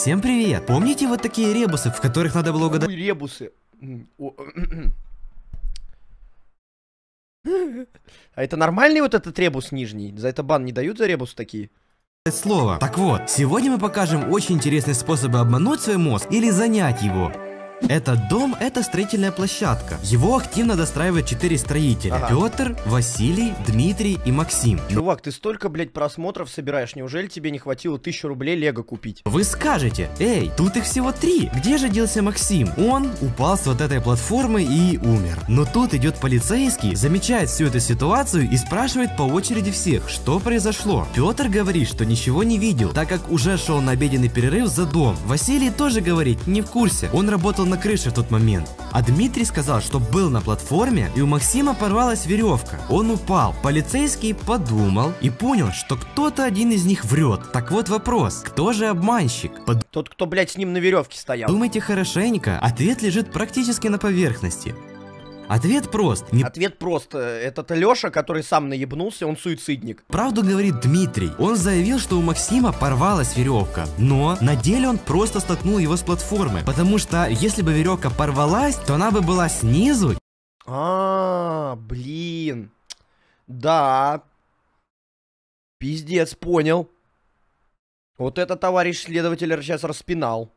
Всем привет! Помните вот такие ребусы, в которых надо было угадать ребусы. А это нормальный вот этот ребус нижний? За это бан не дают за ребус такие? слово? Так вот, сегодня мы покажем очень интересные способы обмануть свой мозг или занять его. Этот дом – это строительная площадка. Его активно достраивают четыре строителя. Ага. Петр, Василий, Дмитрий и Максим. Чувак, ты столько, блядь, просмотров собираешь. Неужели тебе не хватило тысячу рублей лего купить? Вы скажете, эй, тут их всего три, где же делся Максим? Он упал с вот этой платформы и умер. Но тут идет полицейский, замечает всю эту ситуацию и спрашивает по очереди всех, что произошло. Петр говорит, что ничего не видел, так как уже шел на обеденный перерыв за дом. Василий тоже говорит, не в курсе, он работал на крыше в тот момент. А Дмитрий сказал, что был на платформе и у Максима порвалась веревка. Он упал. Полицейский подумал и понял, что кто-то один из них врет. Так вот вопрос, кто же обманщик? Тот, кто, блядь, с ним на веревке стоял. Подумайте хорошенько, ответ лежит практически на поверхности. Ответ прост. Не Ответ просто. Этот Леша, который сам наебнулся, он суицидник. Правду говорит Дмитрий. Он заявил, что у Максима порвалась веревка. Но на деле он просто столкнул его с платформы. Потому что если бы веревка порвалась, то она бы была снизу. А, блин. Да. Пиздец, понял. Вот это товарищ следователь сейчас распинал.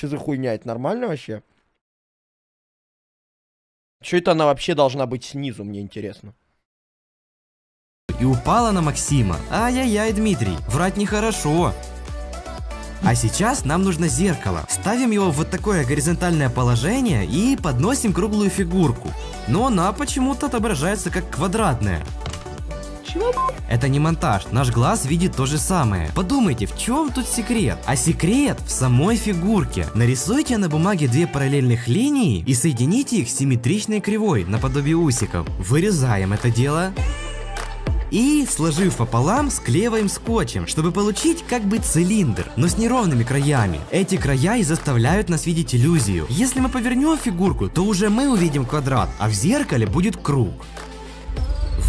Что за хуйня? Это нормально вообще? Что это она вообще должна быть снизу, мне интересно. и упала на Максима. Ай-яй-яй, Дмитрий, врать нехорошо. А сейчас нам нужно зеркало. Ставим его в вот такое горизонтальное положение и подносим круглую фигурку. Но она почему-то отображается как квадратная. Чего? Это не монтаж, наш глаз видит то же самое. Подумайте, в чем тут секрет? А секрет в самой фигурке. Нарисуйте на бумаге две параллельных линии и соедините их симметричной кривой, наподобие усиков. Вырезаем это дело. И, сложив пополам, склеиваем скотчем, чтобы получить как бы цилиндр, но с неровными краями. Эти края и заставляют нас видеть иллюзию. Если мы повернем фигурку, то уже мы увидим квадрат, а в зеркале будет круг.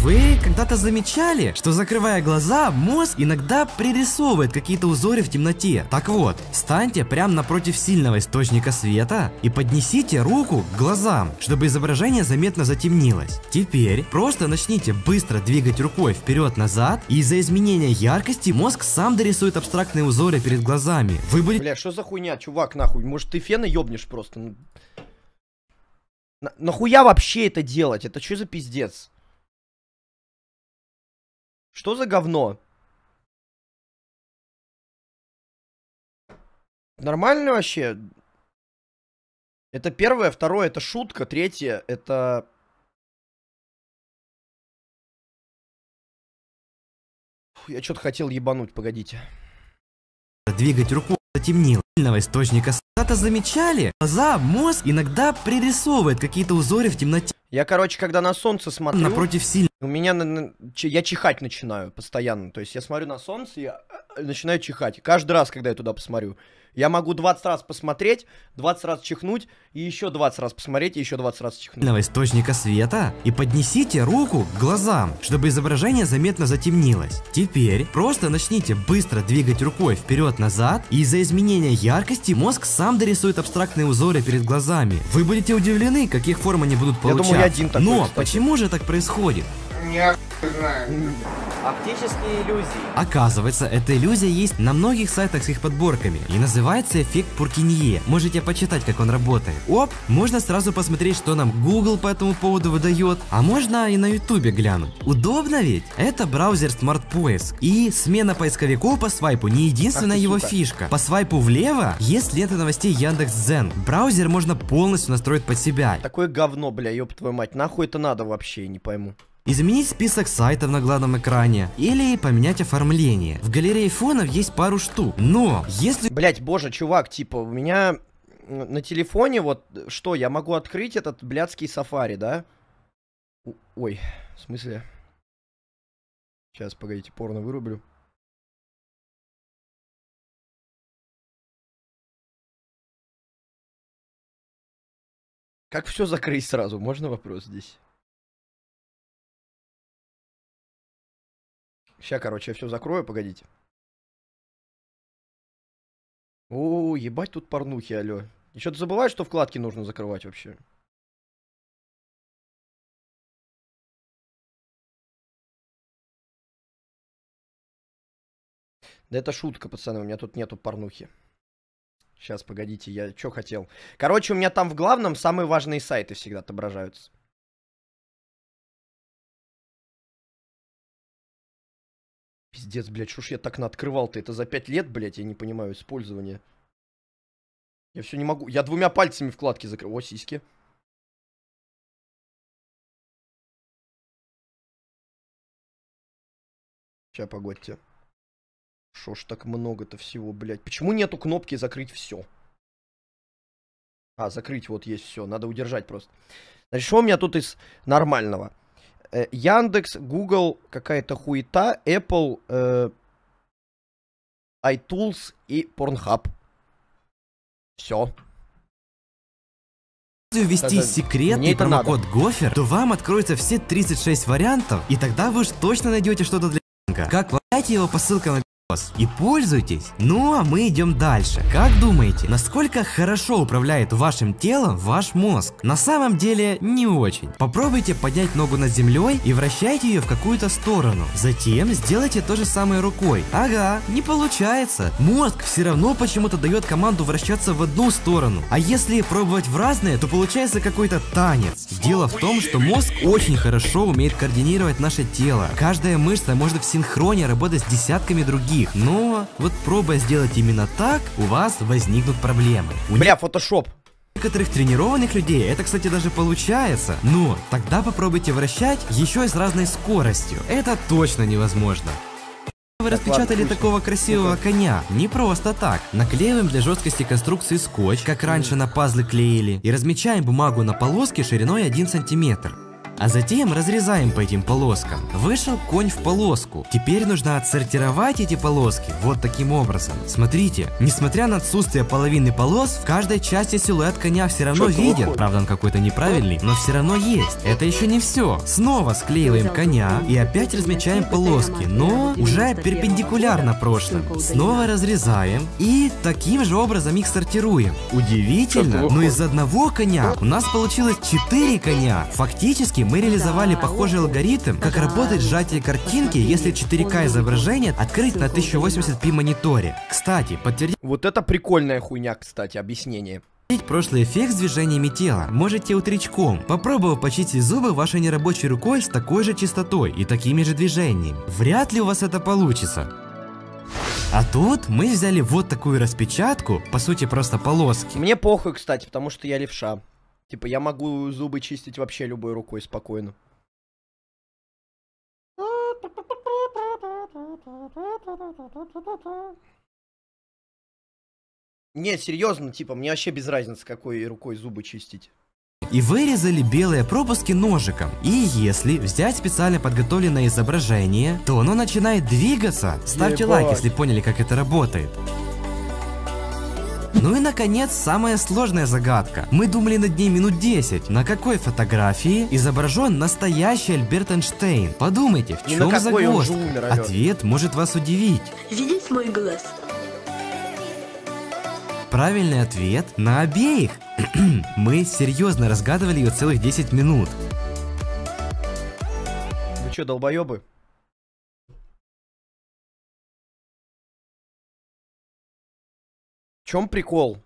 Вы когда-то замечали, что закрывая глаза, мозг иногда пририсовывает какие-то узоры в темноте? Так вот, встаньте прямо напротив сильного источника света и поднесите руку к глазам, чтобы изображение заметно затемнилось. Теперь просто начните быстро двигать рукой вперед-назад, и из-за изменения яркости мозг сам дорисует абстрактные узоры перед глазами. Вы будете Бля, что за хуйня, чувак, нахуй? Может, ты фена ёбнешь просто? На- нахуя вообще это делать? Это что за пиздец? Что за говно? Нормально вообще? Это первое, второе, это шутка, третье, это... Фу, Я что-то хотел ебануть, погодите. двигать рукой затемнило источника света замечали? Глаза, мозг иногда пририсовывает какие-то узоры в темноте Я, короче, когда на солнце смотрю... напротив сильного У меня я чихать начинаю постоянно. То есть я смотрю на солнце и э, начинаю чихать. Каждый раз, когда я туда посмотрю. Я могу 20 раз посмотреть, 20 раз чихнуть, и еще 20 раз посмотреть, и еще 20 раз чихнуть. сильного источника света и поднесите руку к глазам, чтобы изображение заметно затемнилось. Теперь просто начните быстро двигать рукой вперед-назад, и из-за изменения яркости мозг сам дорисует абстрактные узоры перед глазами. Вы будете удивлены, каких форм они будут Я думаю, я один такой, Но кстати. почему же так происходит? Оптические иллюзии. Оказывается, эта иллюзия есть на многих сайтах с их подборками и называется эффект Пуркинье. Можете почитать, как он работает. Оп, можно сразу посмотреть, что нам Google по этому поводу выдает, а можно и на YouTube глянуть. Удобно ведь? Это браузер Smart Поиск. И смена поисковиков по свайпу не единственная его сука. фишка. По свайпу влево есть лента новостей Яндекс.Дзен. Браузер можно полностью настроить под себя. Такое говно, бля, ёб твою мать. Нахуй это надо вообще, не пойму. Изменить список сайтов на главном экране или поменять оформление. В галерее фонов есть пару штук, но если Блять, боже, чувак, типа, у меня на телефоне вот что, я могу открыть этот блядский сафари, да? Ой, в смысле? Сейчас, погодите, порно вырублю. Как все закрыть сразу? Можно вопрос здесь? Сейчас, короче, я все закрою, погодите. О, ебать тут порнухи, алё. Еще ты забываешь, что вкладки нужно закрывать вообще? Да это шутка, пацаны, у меня тут нету порнухи. Сейчас, погодите, я что хотел? Короче, у меня там в главном самые важные сайты всегда отображаются. Пиздец, блядь, что ж я так наоткрывал-то? Это за пять лет, блядь, я не понимаю использования. Я все не могу. Я двумя пальцами вкладки закрыл. О, сиськи. Сейчас, погодьте. Шо ж так много-то всего, блядь. Почему нету кнопки закрыть все? А, закрыть вот есть все. Надо удержать просто. Значит, что у меня тут из нормального? Э, Яндекс, Google, какая-то хуета, Apple, э, iTools и Pornhub. Все. Если ввести Это- секретный это надо. промокод Гофер, то вам откроются все 36 вариантов, и тогда вы уж точно найдете что-то для. Как выбирайте его по ссылкам на видос и пользуйтесь. Ну а мы идем дальше. Как думаете, насколько хорошо управляет вашим телом ваш мозг? На самом деле не очень. Попробуйте поднять ногу над землей и вращайте ее в какую-то сторону. Затем сделайте то же самое рукой. Ага, не получается. Мозг все равно почему-то дает команду вращаться в одну сторону. А если пробовать в разные, то получается какой-то танец. Дело в том, что мозг очень хорошо умеет координировать наше тело. Каждая мышца может в синхроне работать с десятками других. Но вот пробуя сделать именно так, у вас возникнут проблемы. У Бля, фотошоп. некоторых тренированных людей это, кстати, даже получается. Но тогда попробуйте вращать еще и с разной скоростью. Это точно невозможно. Вы Так, распечатали ладно, такого красивого коня не просто так. Наклеиваем для жесткости конструкции скотч, как раньше на пазлы клеили, и размечаем бумагу на полоски шириной 1 сантиметр. А затем разрезаем по этим полоскам. Вышел конь в полоску. Теперь нужно отсортировать эти полоски вот таким образом. Смотрите, несмотря на отсутствие половины полос, в каждой части силуэт коня все равно Чё, виден. плохой? Правда, он какой-то неправильный, но все равно есть. Это еще не все. Снова склеиваем коня и опять размечаем полоски, но уже перпендикулярно прошлым. Снова разрезаем и таким же образом их сортируем. Удивительно, но из одного коня у нас получилось 4 коня. Фактически мы реализовали похожий алгоритм, как работает сжатие картинки, если 4К изображение открыть на 1080p мониторе. Кстати, подтвердить Вот это прикольная хуйня, кстати, объяснение. прошлый эффект с движениями тела можете утречком, попробовав почистить зубы вашей нерабочей рукой с такой же частотой и такими же движениями. Вряд ли у вас это получится. А тут мы взяли вот такую распечатку, по сути просто полоски. Мне похуй, кстати, потому что я левша. Типа, я могу зубы чистить вообще любой рукой спокойно. Не, серьезно, типа, мне вообще без разницы, какой рукой зубы чистить. И вырезали белые пропуски ножиком. И если взять специально подготовленное изображение, то оно начинает двигаться. Ставьте лайк, Ебать. если поняли, как это работает. Ну и наконец, самая сложная загадка. Мы думали над ней минут 10. На какой фотографии изображен настоящий Альберт Эйнштейн? Подумайте, в чем загвоздка? умер. Ответ может вас удивить. Видеть мой глаз? Правильный ответ на обеих. Мы серьезно разгадывали ее целых 10 минут. Вы чё, долбоебы? Чем прикол?